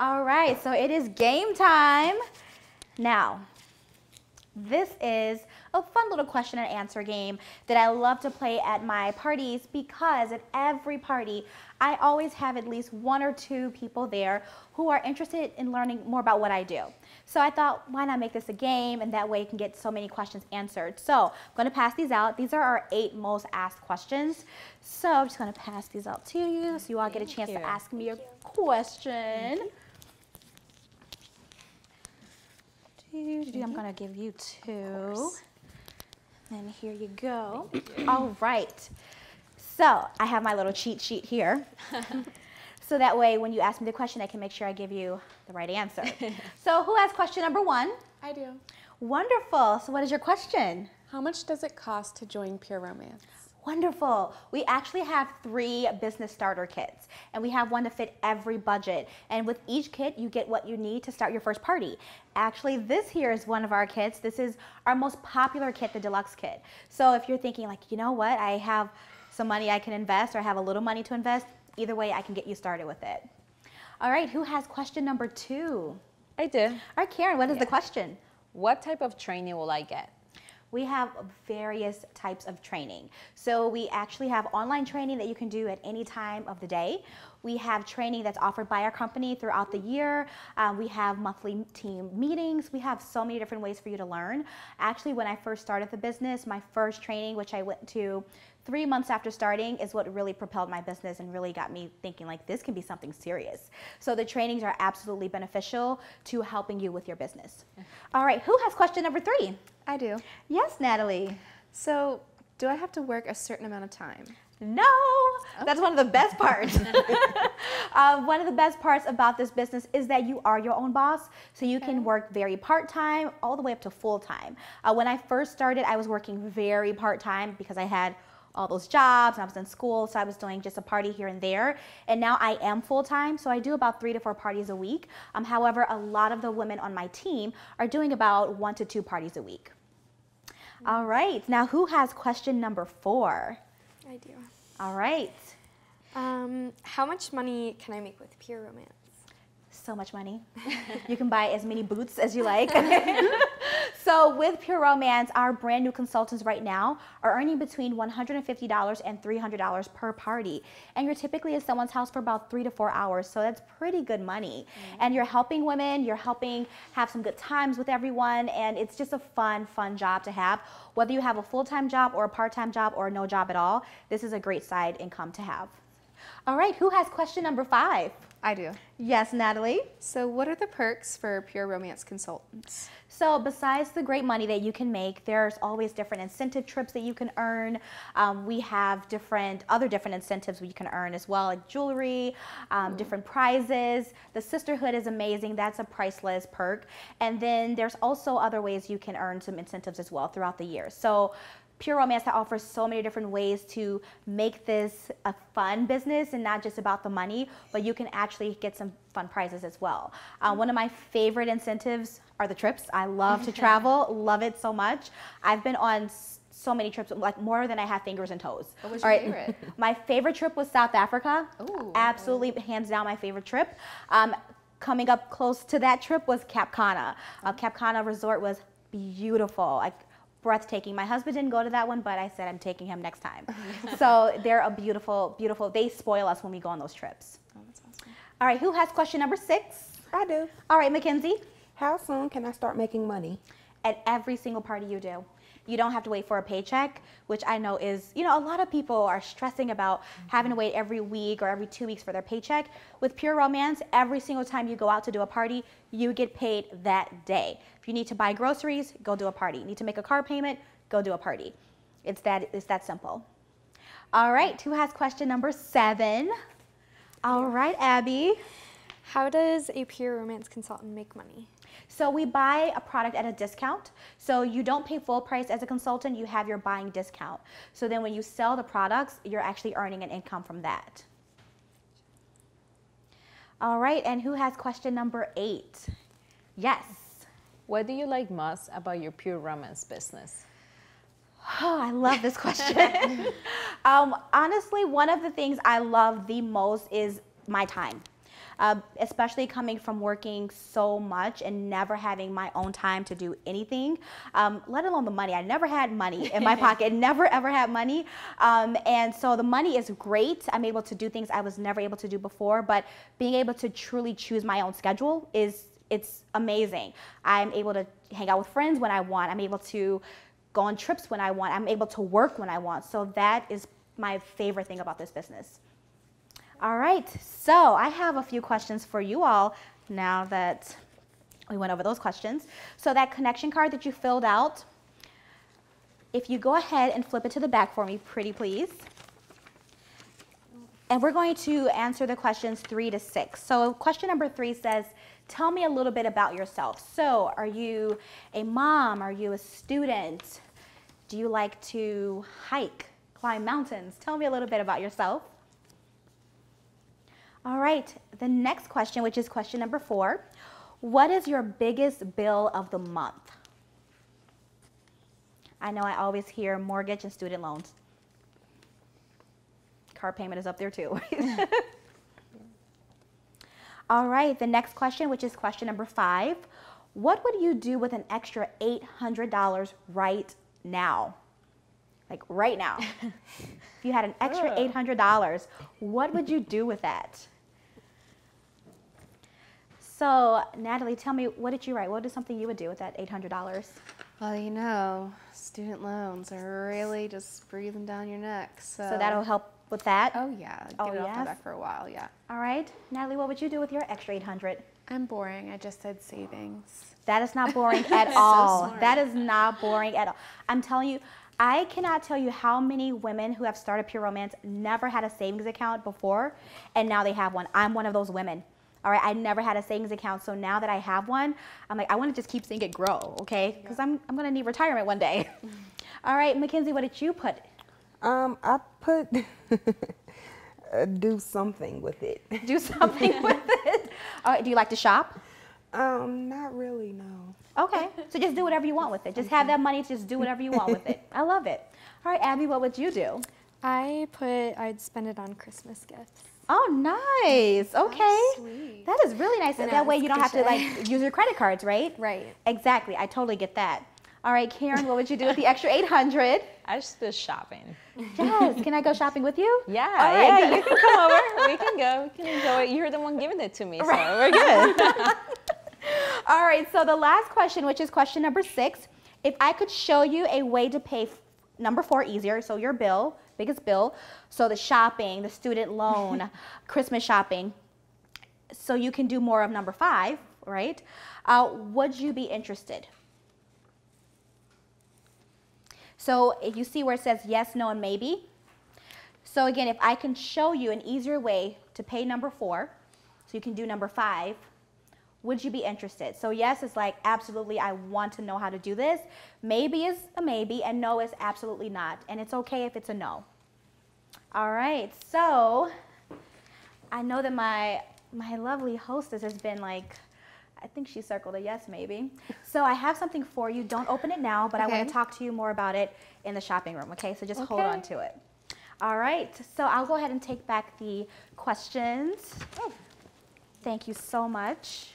All right, so it is game time. Now, this is a fun little question and answer game that I love to play at my parties because at every party, I always have at least one or two people there who are interested in learning more about what I do. So I thought, why not make this a game and that way you can get so many questions answered. So I'm gonna pass these out. These are our eight most asked questions. So I'm just gonna pass these out to you so you all get a chance to ask me Thank a question. I'm gonna give you two. And here you go. All right. So I have my little cheat sheet here. so that way when you ask me the question, I can make sure I give you the right answer. so who has question number one? I do. Wonderful. So what is your question? How much does it cost to join Pure Romance? Wonderful. We actually have three business starter kits, and we have one to fit every budget. And with each kit, you get what you need to start your first party. Actually, this here is one of our kits. This is our most popular kit, the deluxe kit. So if you're thinking like, you know what, I have some money I can invest or I have a little money to invest, either way, I can get you started with it. All right, who has question number two? I do. All right, Karen, what is yeah. the question? What type of training will I get? We have various types of training. So we actually have online training that you can do at any time of the day. We have training that's offered by our company throughout the year. Um, we have monthly team meetings. We have so many different ways for you to learn. Actually, when I first started the business, my first training, which I went to three months after starting is what really propelled my business and really got me thinking like this can be something serious. So the trainings are absolutely beneficial to helping you with your business. All right, who has question number three? I do. Yes, Natalie. So do I have to work a certain amount of time? No, that's one of the best parts. uh, one of the best parts about this business is that you are your own boss, so you okay. can work very part time all the way up to full time. Uh, when I first started, I was working very part time because I had all those jobs and I was in school, so I was doing just a party here and there. And now I am full time, so I do about three to four parties a week. Um, however, a lot of the women on my team are doing about one to two parties a week. All right, now who has question number four? I do. All right. Um, how much money can I make with Pure Romance? So much money. you can buy as many boots as you like. so with Pure Romance, our brand new consultants right now are earning between $150 and $300 per party. And you're typically at someone's house for about three to four hours. So that's pretty good money. Mm -hmm. And you're helping women, you're helping have some good times with everyone. And it's just a fun, fun job to have. Whether you have a full-time job or a part-time job or no job at all, this is a great side income to have. All right, who has question number five? I do. Yes, Natalie? So what are the perks for Pure Romance Consultants? So besides the great money that you can make, there's always different incentive trips that you can earn. Um, we have different other different incentives you can earn as well, like jewelry, um, mm. different prizes. The sisterhood is amazing. That's a priceless perk. And then there's also other ways you can earn some incentives as well throughout the year. So Pure Romance that offers so many different ways to make this a fun business and not just about the money, but you can actually get some fun prizes as well. Uh, one of my favorite incentives are the trips. I love to travel, love it so much. I've been on so many trips, like more than I have fingers and toes. What was your right. favorite? my favorite trip was South Africa. Ooh. Absolutely, hands down, my favorite trip. Um, coming up close to that trip was Cap Cana. Uh, Cap Cana Resort was beautiful. Like breathtaking. My husband didn't go to that one, but I said I'm taking him next time. so they're a beautiful, beautiful, they spoil us when we go on those trips. Oh, that's awesome. All right, who has question number six? I do. All right, Mackenzie. How soon can I start making money? At every single party you do. You don't have to wait for a paycheck, which I know is, you know, a lot of people are stressing about having to mm-hmm. wait every week or every two weeks for their paycheck. With Pure Romance, every single time you go out to do a party, you get paid that day. If you need to buy groceries, go do a party. need to make a car payment, go do a party. It's that, it's that simple. All right, who has question number seven? All right, Abby. How does a Pure Romance consultant make money? So we buy a product at a discount. So you don't pay full price as a consultant, you have your buying discount. So then when you sell the products, you're actually earning an income from that. All right, and who has question number eight? Yes. What do you like most about your Pure Romance business? Oh, I love this question. um, honestly, one of the things I love the most is my time. Uh, especially coming from working so much and never having my own time to do anything, um, let alone the money. I never had money in my pocket, never ever had money. Um, and so the money is great. I'm able to do things I was never able to do before, but being able to truly choose my own schedule is it's amazing. I'm able to hang out with friends when I want. I'm able to go on trips when I want. I'm able to work when I want. So that is my favorite thing about this business. All right, so I have a few questions for you all now that we went over those questions. So that connection card that you filled out, if you go ahead and flip it to the back for me, pretty please. And we're going to answer the questions three to six. So question number three says, tell me a little bit about yourself. So are you a mom? Are you a student? Do you like to hike, climb mountains? Tell me a little bit about yourself. All right, the next question, which is question number four. What is your biggest bill of the month? I know I always hear mortgage and student loans. Car payment is up there too. All right, the next question, which is question number five. What would you do with an extra $800 right now? Like right now. if you had an extra $800, what would you do with that? So, Natalie, tell me, what did you write? What is something you would do with that $800? Well, you know, student loans are really just breathing down your neck. So, So that'll help with that. Oh yeah, get Oh, it off yes? my back for a while. Yeah. All right, Natalie, what would you do with your extra 800? I'm boring. I just said savings. That is not boring at all. That is not boring at all. I'm telling you, I cannot tell you how many women who have started Pure Romance never had a savings account before, and now they have one. I'm one of those women. All right, I never had a savings account, so now that I have one, I'm like, I want to just keep seeing it grow, okay? Because I'm, I'm gonna need retirement one day. all right, Mackenzie, what did you put? Um, I put uh, do something with it. Do something with it. All right, do you like to shop? Um, not really, no. Okay, so just do whatever you want with it. Just have that money to just do whatever you want with it. I love it. All right, Abby, what would you do? I put I'd spend it on Christmas gifts. Oh, nice. Okay. sweet. That is really nice. I know, that way you don't have to like use your credit cards, right? Right. Exactly. I totally get that. All right, Karen, what would you do with the extra 800? I just do shopping. Yes. Can I go shopping with you? Yeah, All right, yeah, good. you can come over. We can go. We can enjoy it. You're the one giving it to me, so we're good. All right, so the last question, which is question number six, if I could show you a way to pay f- number four easier, so your bill, biggest bill, so the shopping, the student loan, Christmas shopping, so you can do more of number five, right? Uh, would you be interested? So if you see where it says yes, no, and maybe. So again, if I can show you an easier way to pay number four, so you can do number five, would you be interested? So yes is like absolutely I want to know how to do this. Maybe is a maybe and no is absolutely not. And it's okay if it's a no. All right. So I know that my my lovely hostess has been like I think she circled a yes maybe. So I have something for you. Don't open it now, but I want to talk to you more about it in the shopping room, okay? So just hold on to it. All right. So I'll go ahead and take back the questions. Oh. Thank you so much.